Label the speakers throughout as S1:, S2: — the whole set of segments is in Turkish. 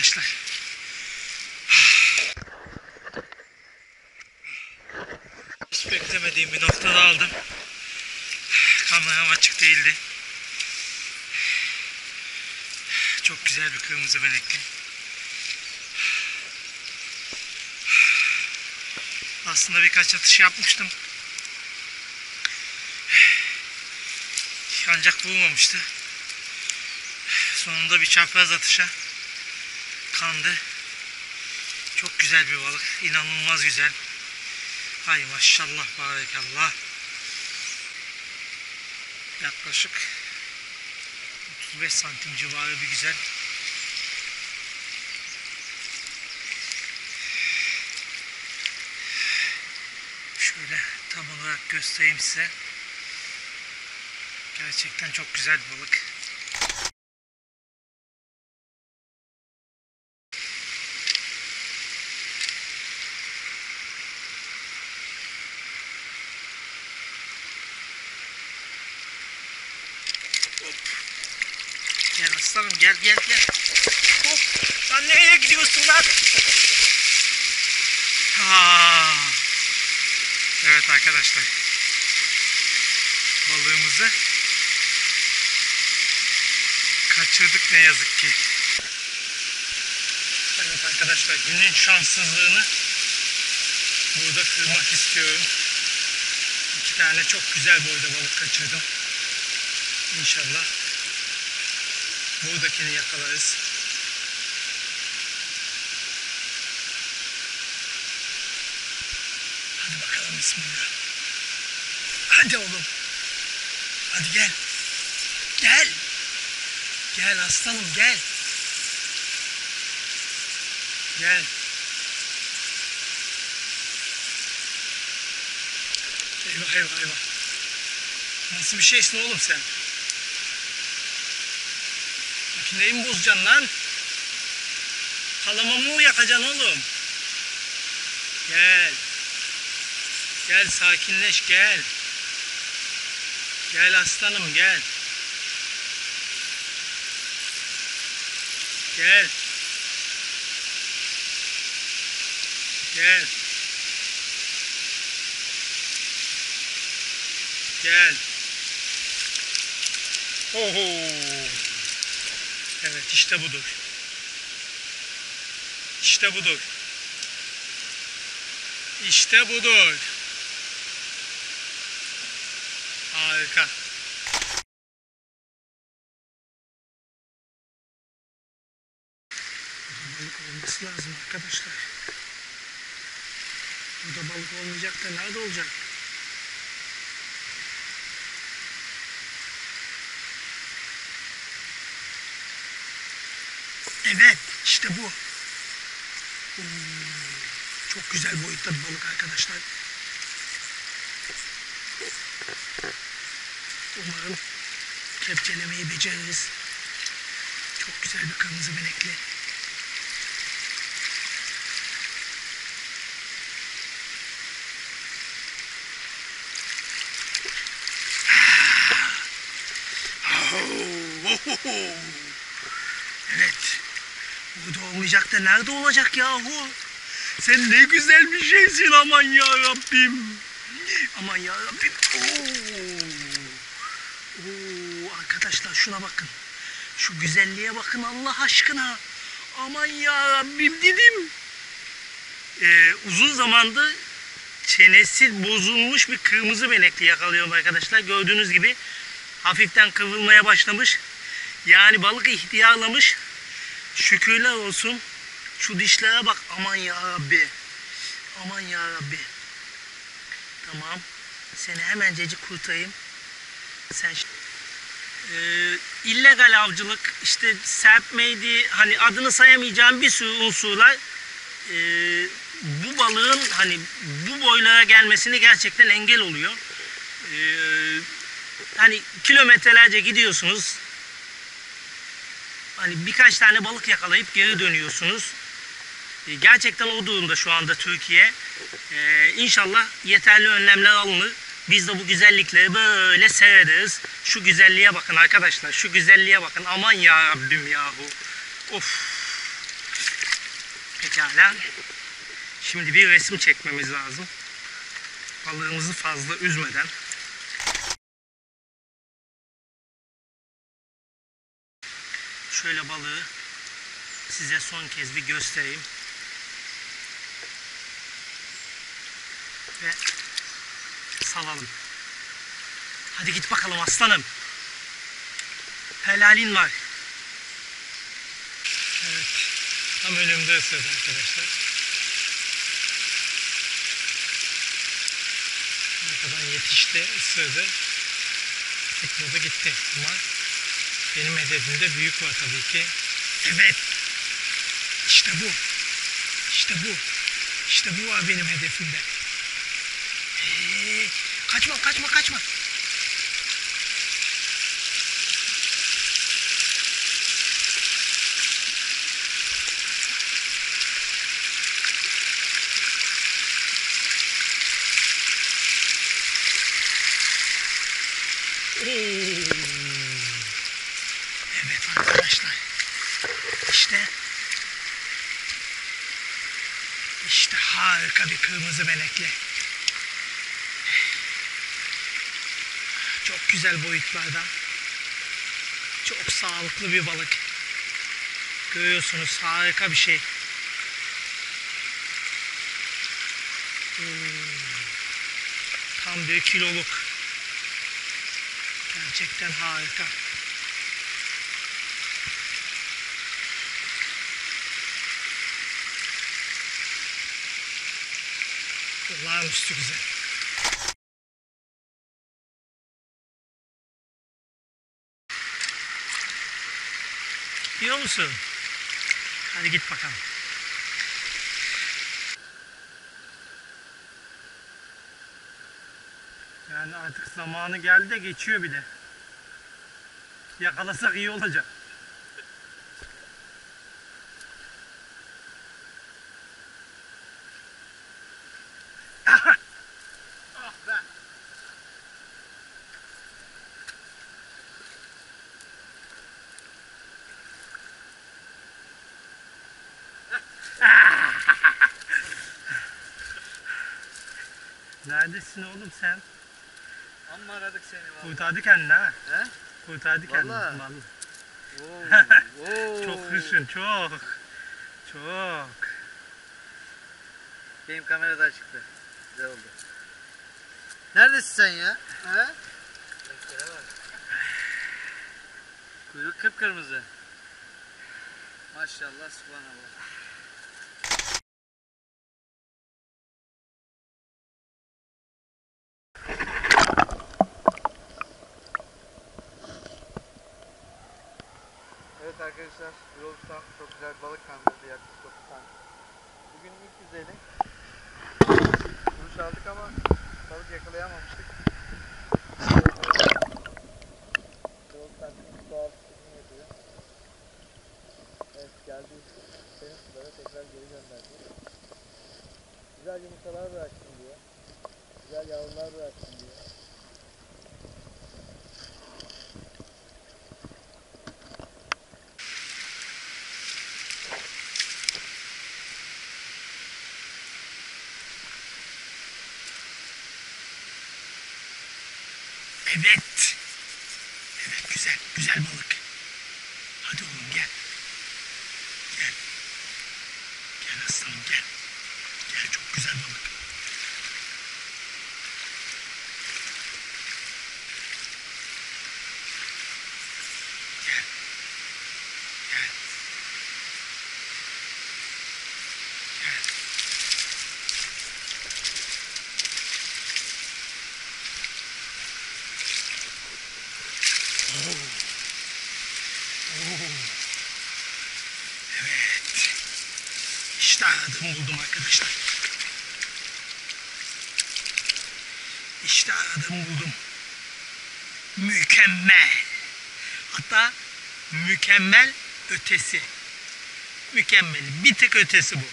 S1: arkadaşlar. Hiç beklemediğim bir noktada aldım. Kameram açık değildi. Çok güzel bir kırmızı benekli. Aslında birkaç atış yapmıştım. Ancak vurmamıştı. Sonunda bir çapraz atışa kandı. Çok güzel bir balık. İnanılmaz güzel. Hay maşallah barekallah. Yaklaşık 35 santim civarı bir güzel. Şöyle tam olarak göstereyim size. Gerçekten çok güzel bir balık. Hop. Gel aslanım gel gel. Hop. Lan nereye gidiyorsun lan? Ha. Evet arkadaşlar. Balığımızı kaçırdık ne yazık ki. Evet arkadaşlar günün şanssızlığını burada kırmak istiyorum. İki tane çok güzel boyda balık kaçırdım. İnşallah buradakini yakalarız. Hadi bakalım bismillah. Hadi oğlum. Hadi gel. Gel. Gel aslanım gel. Gel. Eyvah eyvah eyvah. Nasıl bir şeysin oğlum sen? Makineyi mi bozacaksın lan? Kalamamı mı yakacaksın oğlum? Gel. Gel sakinleş gel. Gel aslanım gel. Gel. Gel. Gel. Oho. Evet işte budur. İşte budur. İşte budur. Harika. Balık olması lazım arkadaşlar. Burada balık olmayacak da nerede olacak? Evet, işte bu. Çok güzel boyutta bir balık arkadaşlar. Umarım kepçelemeyi beceririz. Çok güzel bir kırmızı benekli. Evet. Burada olmayacak da nerede olacak yahu? Sen ne güzel bir şeysin aman ya Rabbim. Aman ya Rabbim. Oo. Oo, arkadaşlar şuna bakın. Şu güzelliğe bakın Allah aşkına. Aman ya Rabbim dedim. Ee, uzun zamandır çenesi bozulmuş bir kırmızı benekli yakalıyorum arkadaşlar. Gördüğünüz gibi hafiften kıvrılmaya başlamış. Yani balık ihtiyarlamış. Şükürler olsun. Şu dişlere bak aman ya Rabbi. Aman ya Rabbi. Tamam. Seni hemencecik kurtarayım. Sen Ee, illegal avcılık işte serpmeydi hani adını sayamayacağım bir sürü unsurlar ee, bu balığın hani bu boylara gelmesini gerçekten engel oluyor. Ee, hani kilometrelerce gidiyorsunuz hani birkaç tane balık yakalayıp geri dönüyorsunuz. E, Gerçekten o durumda şu anda Türkiye. E, inşallah yeterli önlemler alınır. Biz de bu güzellikleri böyle seyrederiz. Şu güzelliğe bakın arkadaşlar. Şu güzelliğe bakın. Aman ya Rabbim yahu. Of. Pekala. Şimdi bir resim çekmemiz lazım. Balığımızı fazla üzmeden. Şöyle balığı size son kez bir göstereyim. Ve salalım. Hadi git bakalım aslanım. Helalin var. Evet. Tam önümde ısırdı arkadaşlar. Arkadan yetişti, ısırdı. Tıkladı gitti. Ama benim hedefimde büyük var tabii ki. Evet. İşte bu. İşte bu. İşte bu var benim hedefimde. Hey, kaçma, kaçma, kaçma. Oo. Evet arkadaşlar. İşte işte harika bir kırmızı benekli. Çok güzel boyutlarda. Çok sağlıklı bir balık. Görüyorsunuz harika bir şey. Oo. Tam bir kiloluk. Gerçekten harika. Olağanüstü güzel. Yiyor musun? Hadi git bakalım. Yani artık zamanı geldi de geçiyor bir de. Yakalasak iyi olacak. Neredesin oğlum sen?
S2: Amma aradık seni valla.
S1: Kurtardı kendini ha.
S2: He?
S1: Kurtardı kendini.
S2: Vallahi.
S1: Vallahi.
S2: Oo, oo.
S1: Çok hırsın, çok. Çok.
S2: Benim kamerada çıktı. Güzel oldu. Neredesin sen ya? He? Kuyruk kıpkırmızı. Maşallah subhanallah. Çok güzel. Balık kandırdı yaklaşık 30 tane. Bugün ilk güzeli. Kuruş aldık ama balık yakalayamamıştık. Yolcuk'tan doğal tutum yapıyor. Evet geldi. Senin sulara tekrar geri gönderdi. Güzel yumurtalar bıraktın diyor. Güzel yavrular bıraktın diyor.
S1: Evet. Evet güzel, güzel balık. Hadi oğlum gel. Gel. Gel aslanım gel. Gel çok güzel balık. Gel. Gel. Gel. Evet. İşte aradığımı buldum arkadaşlar. İşte aradığımı buldum. Mükemmel. Hatta mükemmel ötesi. Mükemmel. Bir tık ötesi bu.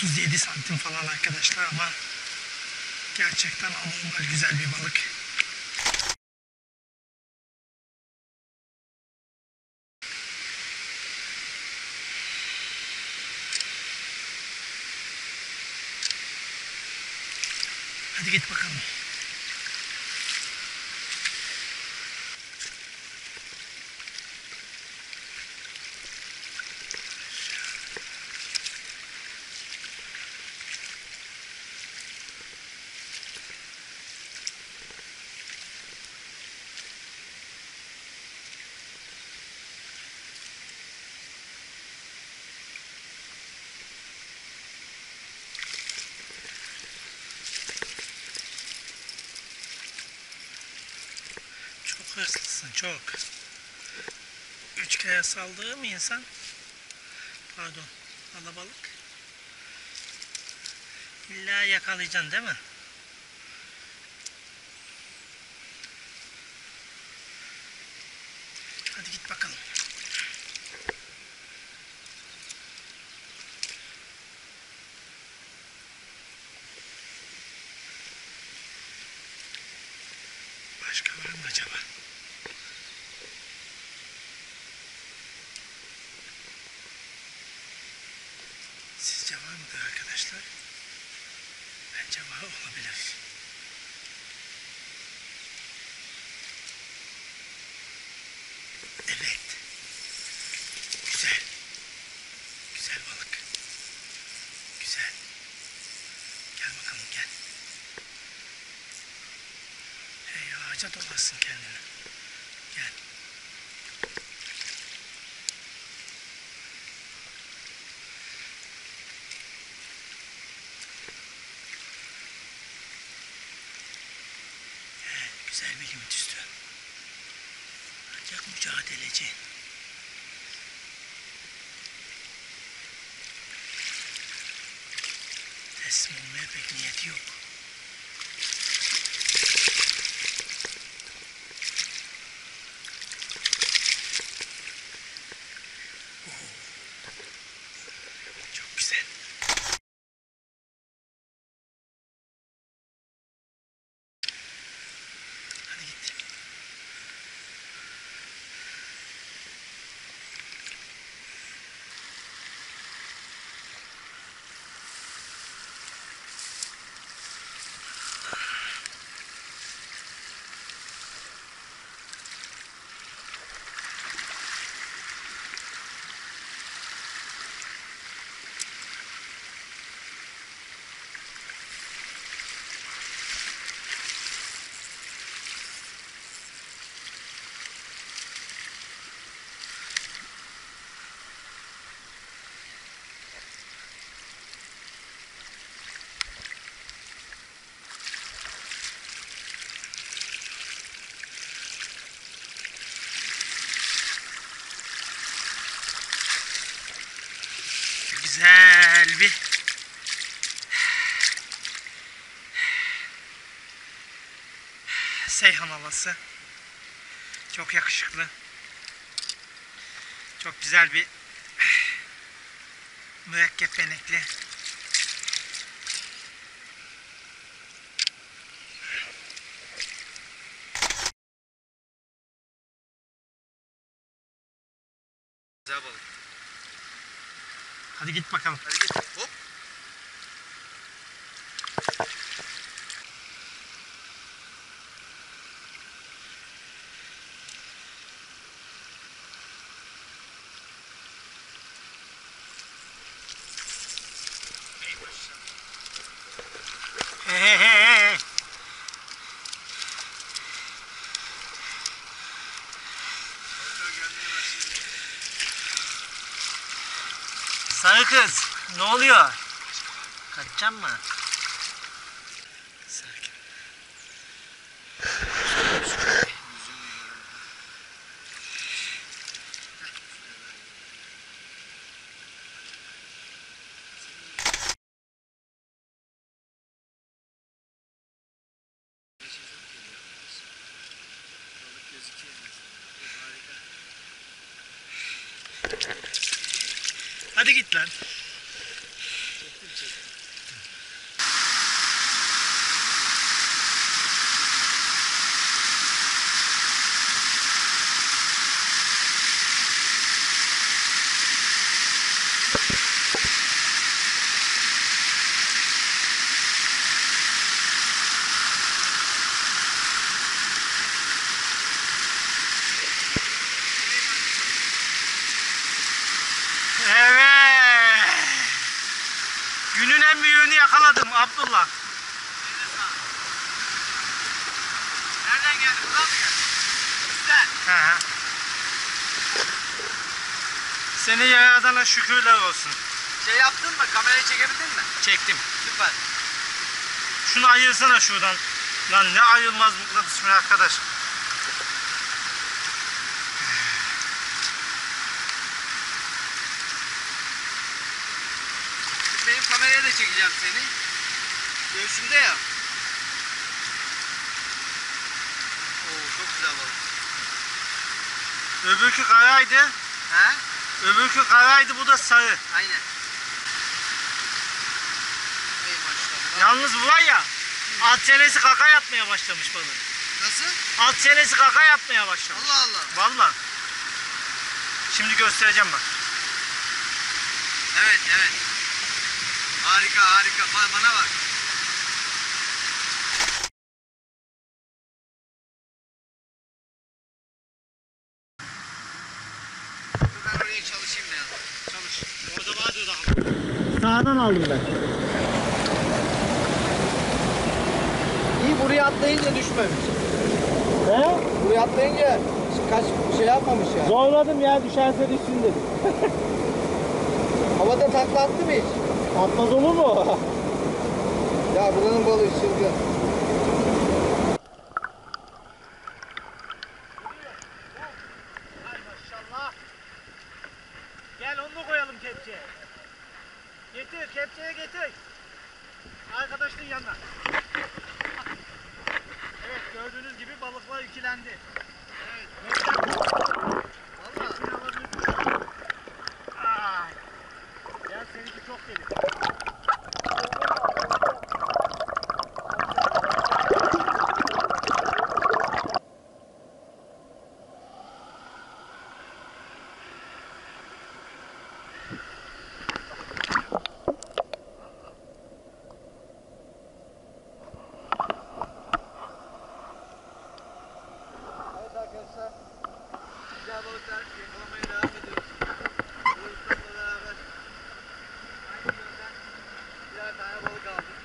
S1: ...37 santim falan arkadaşlar ama... Gerçekten anormal güzel bir balık. Hadi git bakalım. Çok hırslısın çok. Üç kere saldığım insan pardon alabalık illa yakalayacaksın değil mi? Hadi git bakalım. Başka var mı acaba? Sizce var mıdır arkadaşlar? Bence var olabilir. Evet. Güzel. Güzel balık. Güzel. Gel bakalım gel. Hey dolasın kendini. Gel. Evet, güzel bir limit üstü. Ancak mücadeleci. Teslim olmaya pek niyeti yok. Çok güzel. Hadi git. Bir Seyhan havası. Çok yakışıklı. Çok güzel bir mürekkep benekli. Git bakalım.
S2: Hadi git.
S1: Sarı kız, ne oluyor? Kaçacak mı? Sakin. Hadi git lan. Abdullah.
S2: Nereden geldi? Buradan mı geldi? Üstten.
S1: Hı hı. Seni yaradana şükürler olsun.
S2: Şey yaptın mı? Kamerayı çekebildin mi?
S1: Çektim.
S2: Süper.
S1: Şunu ayırsana şuradan. Lan ne ayrılmaz mıknatıs mı arkadaş?
S2: Şimdi benim kameraya da çekeceğim seni. Göğsümde ya. Oo çok güzel balık.
S1: Öbürkü karaydı.
S2: He?
S1: Öbürkü karaydı bu da sarı.
S2: Aynen. Ey maşallah.
S1: Yalnız bu var ya alt çenesi kaka yapmaya başlamış balığın.
S2: Nasıl?
S1: Alt çenesi kaka yapmaya başlamış.
S2: Allah Allah.
S1: Valla. Şimdi göstereceğim bak.
S2: Evet evet. Harika harika. Ba- bana bak. Dur Ben oraya çalışayım biraz. Çalış.
S1: Orada vardı daha. Sağdan aldım ben.
S2: İyi buraya atlayınca düşmemiş.
S1: He?
S2: Buraya atlayınca kaç şey yapmamış ya.
S1: Zorladım ya düşerse düşsün dedim.
S2: Havada takla attı mı hiç?
S1: Atmaz olur mu?
S2: Ya buranın balığı çılgın.
S1: Hay maşallah. Gel onu da koyalım kepçeye. Getir kepçeye getir. Arkadaşın yanına. Evet gördüğünüz gibi balıklar ikilendi. Evet.
S2: Valla.
S1: Ay. Ya seninki çok deli.
S2: Evet arkadaşlar. Güzel balıklar yakalamaya devam ediyoruz. Balıklarla beraber aynı yönden birer tane balık aldık.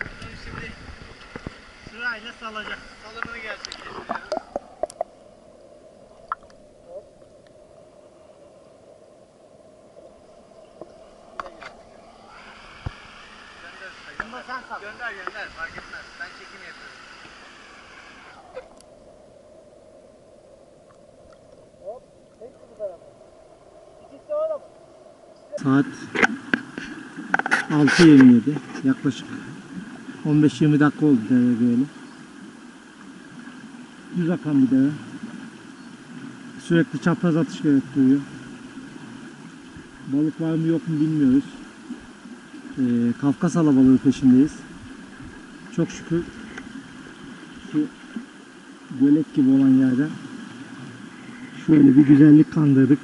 S2: Bunları şimdi
S1: Salacak.
S2: salımını gerçekleştiriyoruz. Gönder. Gönder gönder fark etmez. Ben çekim yapıyorum.
S1: Saat 6.27 yaklaşık 15-20 dakika oldu böyle. Düz akan bir deve. Sürekli çapraz atış gerektiriyor. Balık var mı yok mu bilmiyoruz. Ee, Kafkas alabalığı peşindeyiz. Çok şükür şu gölet gibi olan yerden şöyle bir güzellik kandırdık.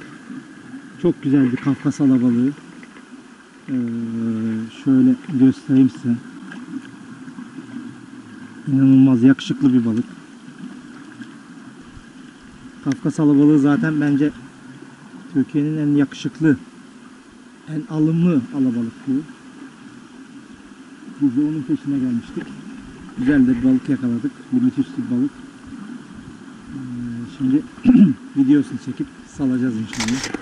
S1: Çok güzel bir Kafkas alabalığı. Ee, şöyle göstereyim size. İnanılmaz yakışıklı bir balık. Kafkas alabalığı zaten bence Türkiye'nin en yakışıklı, en alımlı alabalıklığı. Biz de onun peşine gelmiştik. Güzel de bir balık yakaladık. Limit üstü bir balık. Ee, şimdi videosunu çekip salacağız inşallah.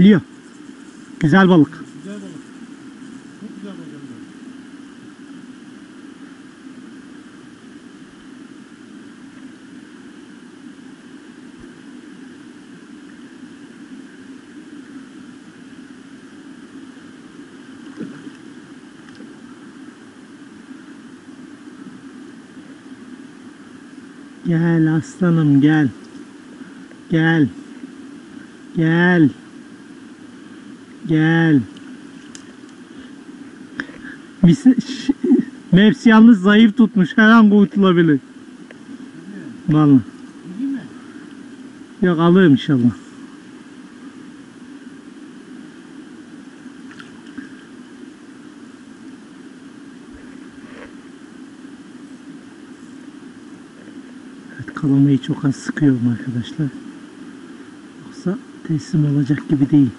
S1: Geliyor. Güzel balık.
S3: Güzel balık. Çok güzel balık.
S1: Gel aslanım gel. Gel. Gel. Gel. Mis yalnız zayıf tutmuş. Her an kurtulabilir. Vallahi. Yok alırım inşallah. Evet kalamayı çok az sıkıyorum arkadaşlar. Yoksa teslim olacak gibi değil.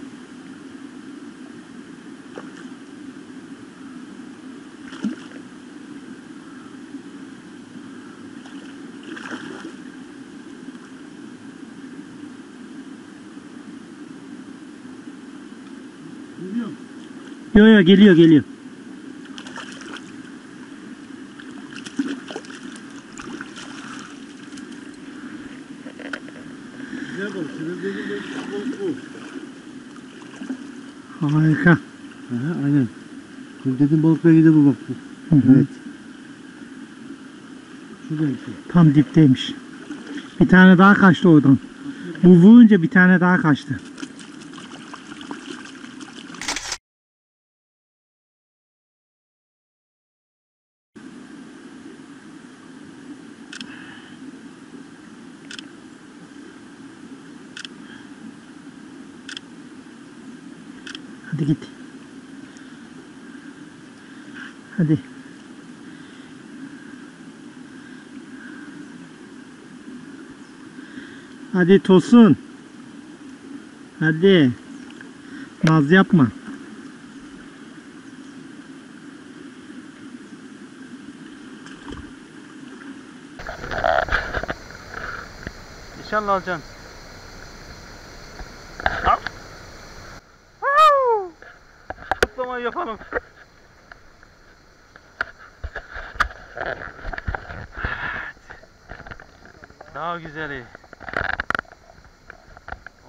S1: Yo yo geliyor geliyor.
S3: Balık. De balık bu.
S1: Harika.
S3: Aha, aynen. Senin dediğin balıkla gidiyor bu bak.
S1: Hı hı.
S3: Evet. Şuradayım şu.
S1: Tam dipteymiş. Bir tane daha kaçtı oradan. Bu vurunca bir tane daha kaçtı. Hadi git. Hadi. Hadi Tosun. Hadi. Naz yapma.
S4: İnşallah alacaksın. Kutlamayı yapalım. Daha güzeli.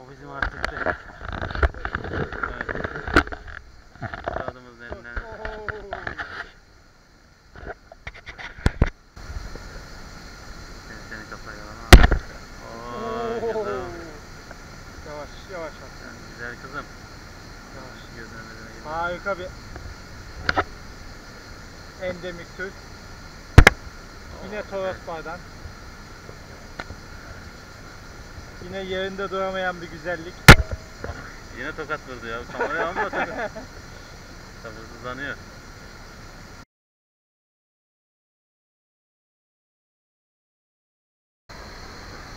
S4: O bizim artık da. Evet. Kağıdımız elinden. Seni, seni kafaya yalan Oo kızım.
S5: Yavaş yavaş at.
S4: Sen güzel kızım.
S5: Yavaş.
S4: Gözüne gözüne girme.
S5: Harika bir endemik tür. Yine Toroslardan. Yine duramayan bir güzellik.
S4: Yine tokat vurdu ya. Kameraya alma tokat. Sabırsızlanıyor.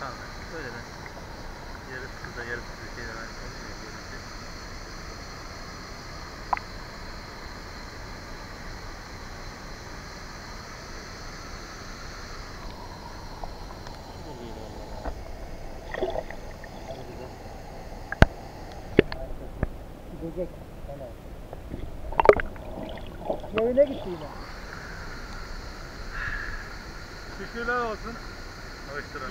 S4: Tamam. Böyle de. Yarısı kıza yarısı bir şeyler aynı oluyor. görünce.
S5: Gidecek. Tamam. Yerine gitti yine. Şükürler olsun.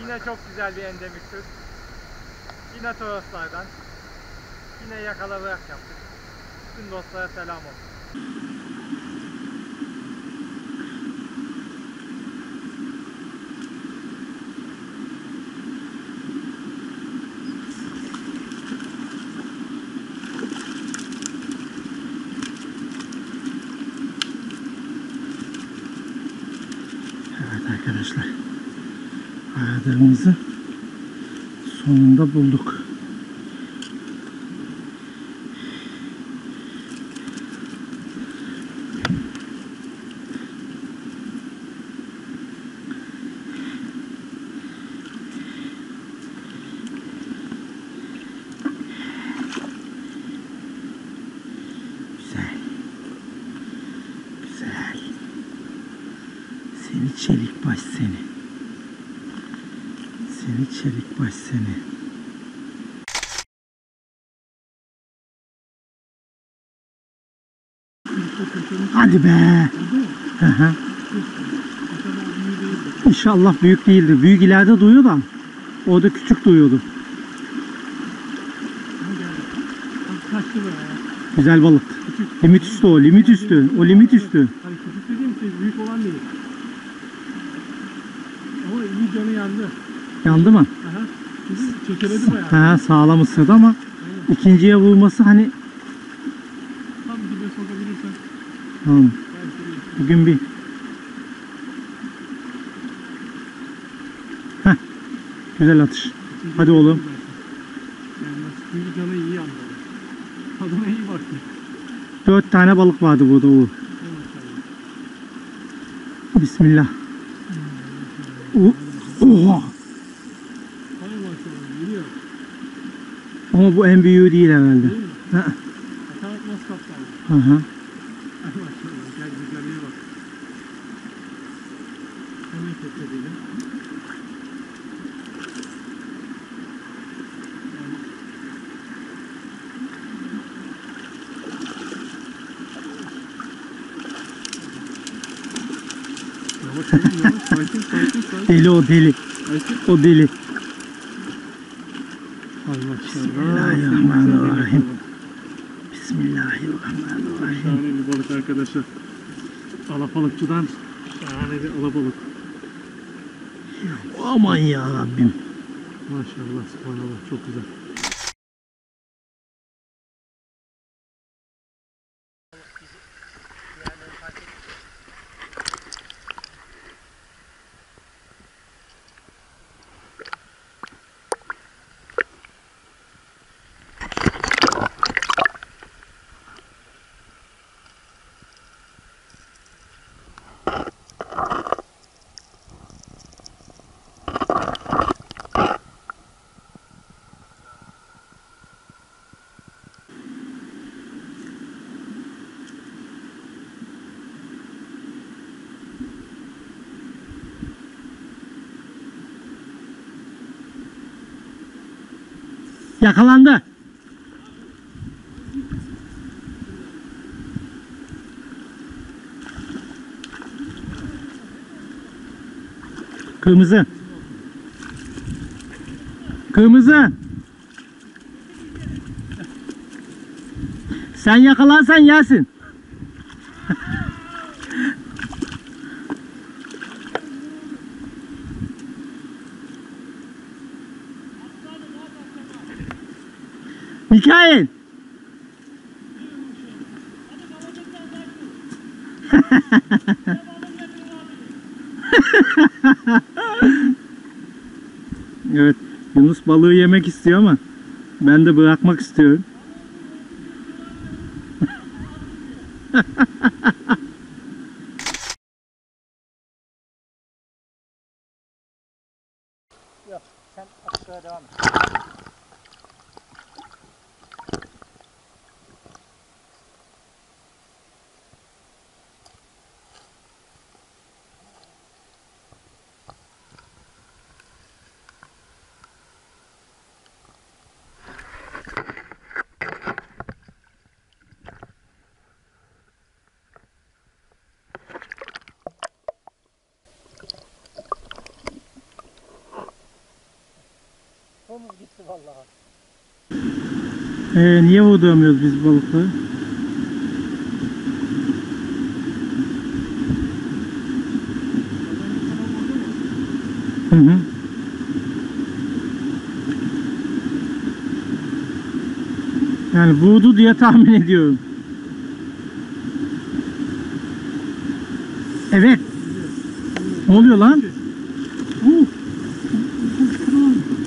S5: Yine çok güzel bir endemik tür. Yine Toroslardan. Yine yakalayarak yaptık. Bütün dostlara selam olsun.
S1: Evet arkadaşlar. Aradığımızı sonunda bulduk. Güzel. Güzel. Seni çelik baş seni. Seni çelik baş seni. Hadi be. İnşallah büyük değildir. Büyük ileride duyuyor da. Orada küçük duyuyordu. Güzel balık. Limit üstü o. Limit üstü. O limit üstü.
S5: Hani küçük dediğim şey büyük olan değil. Ama iyi canı
S3: yandı.
S1: Yandı mı?
S3: Aha. Çökeledi bayağı.
S1: Ha sağlam ısırdı ama ikinciye vurması hani
S3: Tam dibe sokabilirsen.
S1: tamam. Bugün bir Heh. Güzel atış. Hadi oğlum.
S3: Yani çünkü canı iyi yandı. Tadına iyi baktı.
S1: Dört tane balık vardı burada Uğur. Bismillah. O- Oha.
S3: Hay maşallah geliyor.
S1: Ama bu en büyüğü değil herhalde.
S3: Değil mi?
S1: Ha.
S3: Atarak maskap geldi.
S1: Hı hı.
S3: Gel güzelliğe bak. Hemen sakin.
S1: Deli o deli. O deli. Bismillahirrahmanirrahim. Bismillahirrahmanirrahim.
S3: Şahane bir balık arkadaşlar. Alabalıkçıdan şahane bir alabalık.
S1: Aman ya Rabbim.
S3: Maşallah, subhanallah çok güzel.
S1: Yakalandı. Kırmızı. Kırmızı. Sen yakalarsan yersin. Mikail. evet, Yunus balığı yemek istiyor ama ben de bırakmak istiyorum.
S3: Gitti vallahi.
S1: Ee, niye vurduramıyoruz biz balıkları? Hı hı. Yani vurdu diye tahmin ediyorum. Evet. Ne oluyor lan?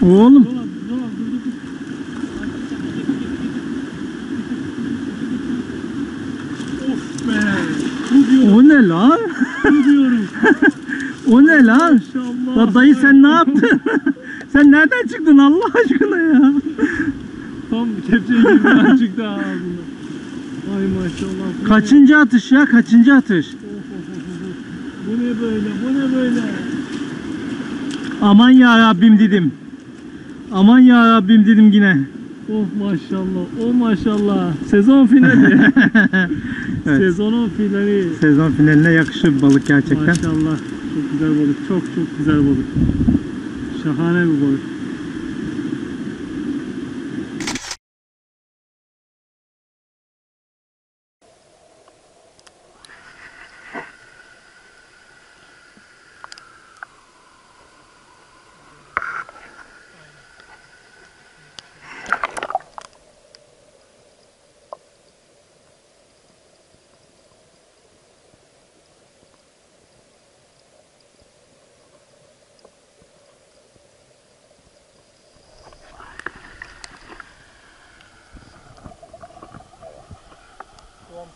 S1: Oğlum.
S3: Dolan, dolan, dur, dur, dur. Of be! Bu diyorum,
S1: O ne lan?
S3: diyorum.
S1: O ne lan?
S3: Maşallah.
S1: La dayı sen ne yaptın? sen nereden çıktın Allah aşkına ya?
S3: Tam kepçeye girdi çıktı ağzına. Ay maşallah.
S1: Kaçıncı atış ya? Kaçıncı atış?
S3: Of, of, of, of. Bu ne böyle? Bu ne böyle?
S1: Aman ya Rabbim dedim. Aman ya Rabbim dedim yine.
S3: Oh maşallah. Oh maşallah. Sezon finali.
S1: Evet.
S3: Sezonun finali.
S1: Sezon finaline yakışır balık gerçekten.
S3: Maşallah. Çok güzel balık. Çok çok güzel balık. Şahane bir balık.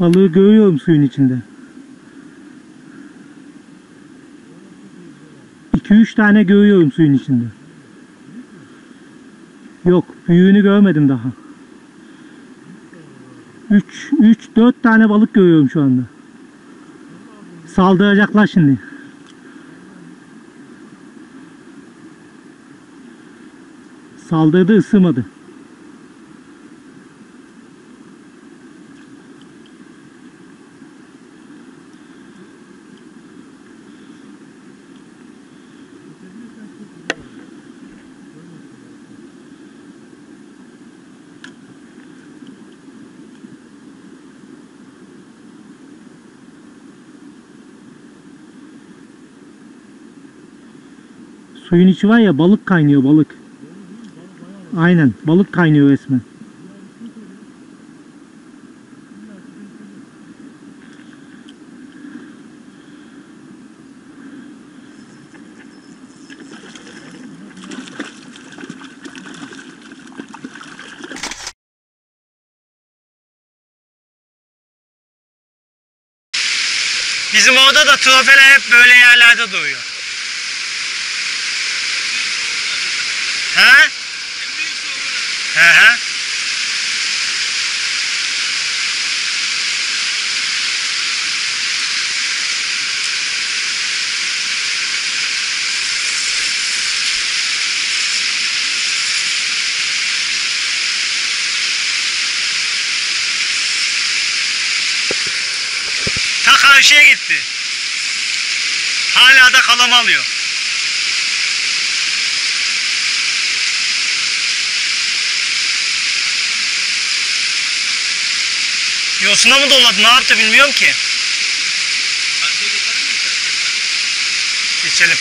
S3: Balığı görüyorum suyun içinde. 2-3 tane görüyorum suyun içinde. Yok, büyüğünü görmedim daha. 3 3 4 tane balık görüyorum şu anda. Saldıracaklar şimdi. Saldırdı, ısırmadı. Suyun içi var ya balık kaynıyor balık. Aynen balık kaynıyor resmen.
S1: Bizim orada da trofeler hep böyle yerlerde duruyor. He? He he. Ta karşıya gitti. Hala da kalama alıyor. Yosuna mı doladı ne yaptı bilmiyorum ki. Geçelim.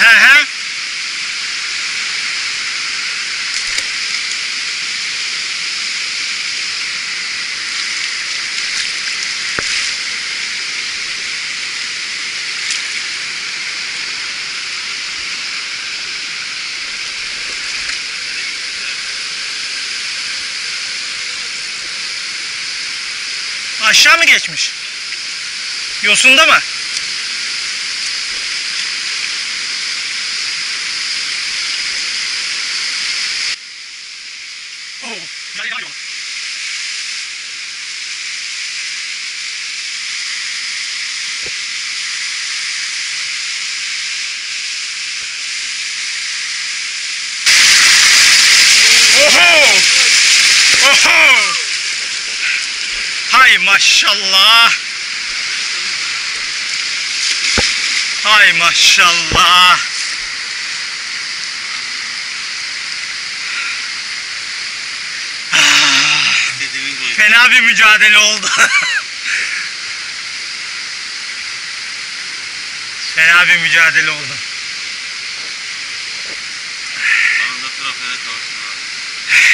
S1: He he. Aşağı mı geçmiş? Yosunda mı? Oh, ya ya ya. Oho! Oho! Hay maşallah. Hay maşallah. Fena bir mücadele oldu. Fena bir mücadele oldu.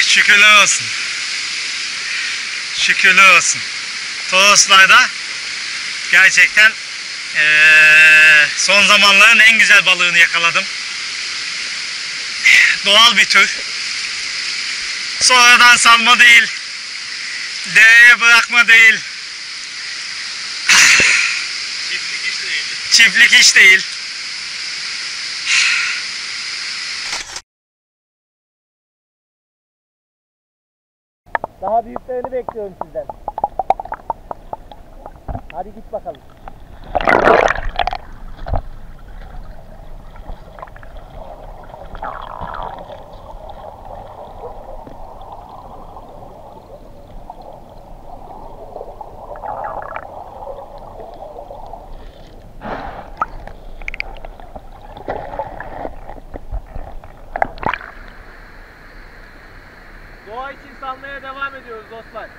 S1: Şükürler olsun. Şükürler olsun. Toroslar'da gerçekten eee, son zamanların en güzel balığını yakaladım. Doğal bir tür. Sonradan salma değil. Dereye bırakma değil. Çiftlik iş değil.
S3: Daha büyüklerini bekliyorum sizden. Hadi git bakalım.
S5: Doğa için salmaya devam ediyoruz dostlar.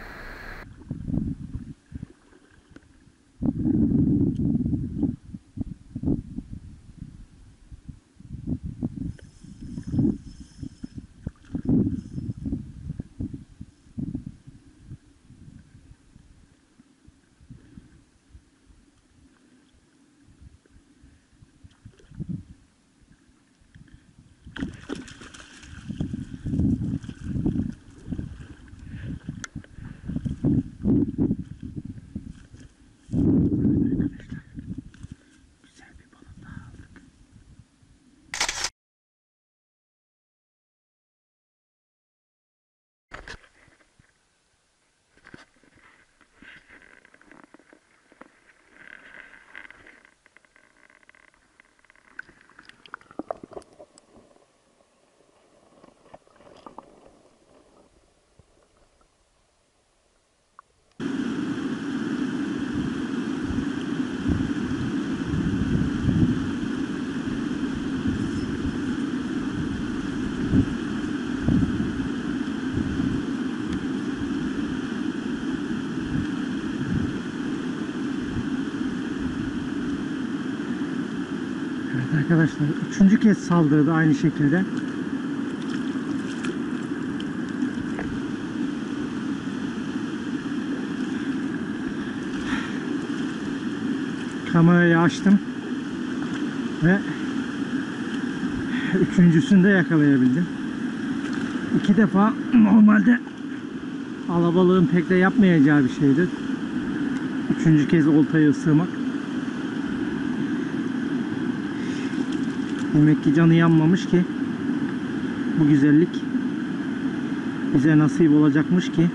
S3: Arkadaşlar üçüncü kez saldırdı aynı şekilde. Kamerayı açtım ve üçüncüsünü de yakalayabildim. İki defa normalde alabalığın pek de yapmayacağı bir şeydir. Üçüncü kez oltayı ısırmak. Demek ki canı yanmamış ki bu güzellik bize nasip olacakmış ki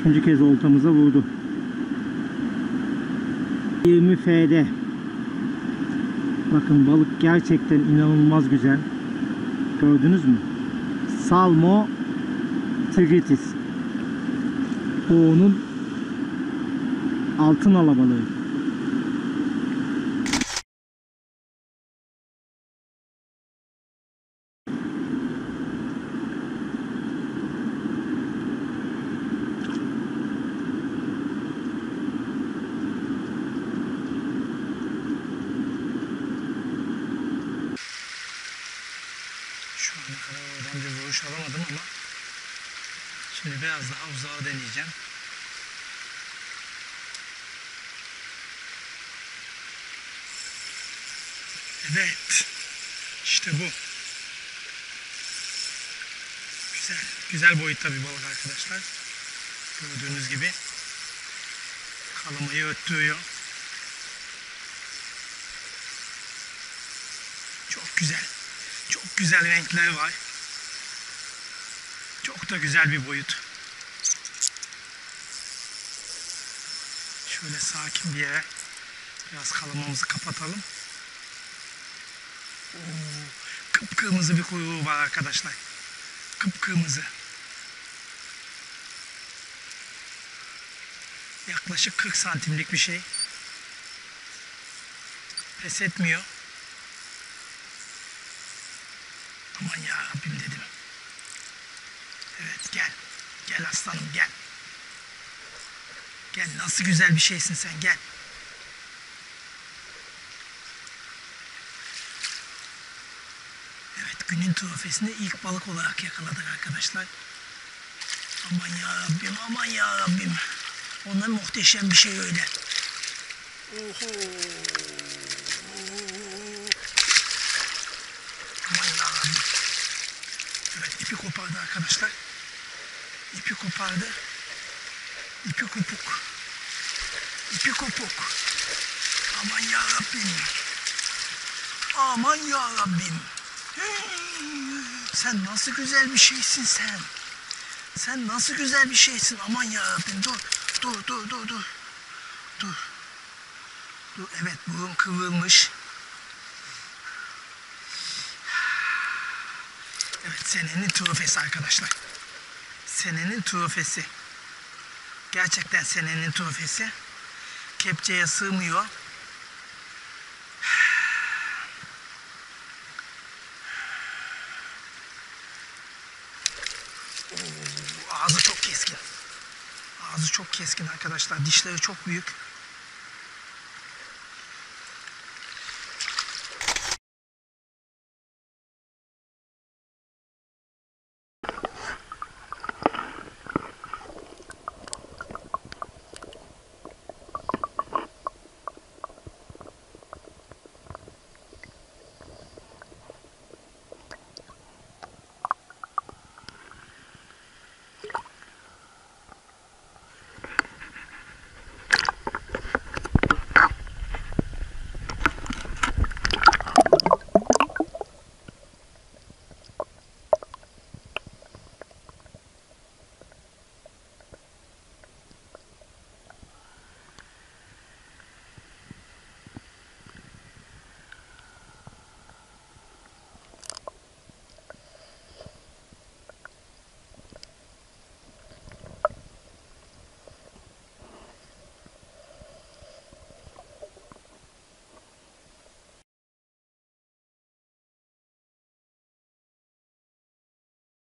S3: üçüncü kez oltamıza vurdu. 20 F'de bakın balık gerçekten inanılmaz güzel. Gördünüz mü? Salmo tigritis. Bu onun altın alabalığı.
S1: Şu ana kadar oradan bir vuruş alamadım ama şimdi biraz daha uzağa deneyeceğim. Evet. İşte bu. Güzel. Boyutta bir balık arkadaşlar. Gördüğünüz gibi. Kalamayı öttürüyor. Çok güzel. Çok güzel renkler var. Çok da güzel bir boyut. Şöyle sakin bir yere biraz kalamamızı kapatalım. Oo, kıpkırmızı bir kuyruğu var arkadaşlar. Kıpkırmızı. Yaklaşık 40 santimlik bir şey. Pes etmiyor. Aman ya Rabbim dedim. Evet gel. Gel aslanım gel. Gel nasıl güzel bir şeysin sen gel. Evet günün trofesini ilk balık olarak yakaladık arkadaşlar. Aman ya Rabbim aman ya Rabbim. O ne muhteşem bir şey öyle. Aman Rabbim. Evet ipi kopardı arkadaşlar. İpi kopardı. İpi kopuk. İpi kopuk. Aman ya Rabbim. Aman ya Rabbim. Sen nasıl güzel bir şeysin sen. Sen nasıl güzel bir şeysin. Aman ya Rabbim dur dur dur dur dur. Dur. Dur evet burun kıvrılmış. Evet senenin trofesi arkadaşlar. Senenin trofesi. Gerçekten senenin trofesi. Kepçeye sığmıyor. Oo, ağzı çok keskin. Ağzı çok keskin arkadaşlar. Dişleri çok büyük.